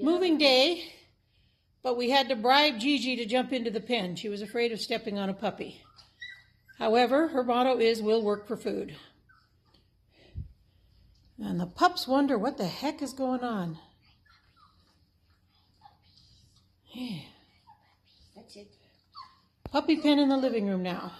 moving day, but we had to bribe Gigi to jump into the pen. She was afraid of stepping on a puppy. However, her motto is, we'll work for food. And the pups wonder what the heck is going on. That's it. Puppy pen in the living room now.